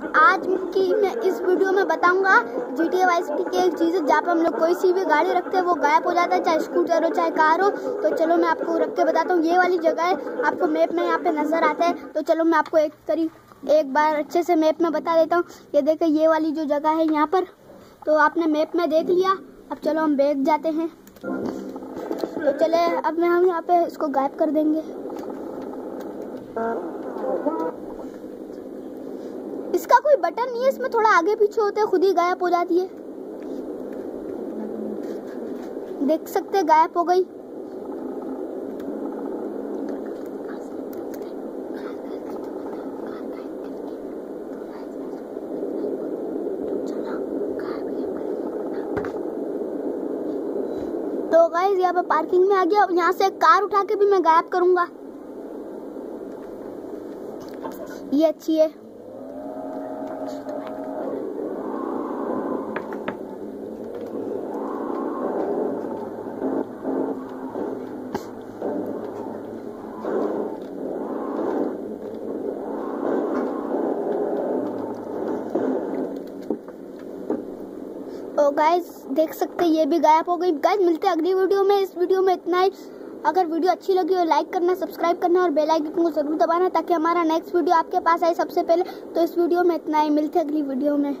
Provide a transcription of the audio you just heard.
आज की मैं इस वीडियो में बताऊँगा जी टी वाई की एक चीज़ है जहाँ पे हम लोग कोई सी भी गाड़ी रखते हैं, वो गायब हो जाता है, चाहे स्कूटर हो, चाहे कार हो। तो चलो मैं आपको रख के बताता हूँ, ये वाली जगह है, आपको मैप में यहाँ पे नज़र आता है। तो चलो मैं आपको एक तरी, एक बार अच्छे से मैप में बता देता हूँ। ये देखे, ये वाली जो जगह है यहाँ पर तो आपने मैप में देख लिया। अब चलो हम बैग जाते हैं। तो चले, अब मैं हम यहाँ पे इसको गायब कर देंगे। इसका कोई बटन नहीं है, इसमें थोड़ा आगे पीछे होते खुद ही गायब हो जाती है। देख सकते गायब हो गई। तो गाइस यहाँ पे पार्किंग में आ गया, अब यहाँ से कार उठा के भी मैं गायब करूँगा। ये अच्छी है। गाइस देख सकते हैं, ये भी गायब हो गई। गाइस मिलते हैं अगली वीडियो में। इस वीडियो में इतना ही। अगर वीडियो अच्छी लगी हो लाइक करना सब्सक्राइब करना और बेल आइकन को ज़रूर दबाना ताकि हमारा नेक्स्ट वीडियो आपके पास आए सबसे पहले। तो इस वीडियो में इतना ही, मिलते अगली वीडियो में।